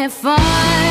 it fun.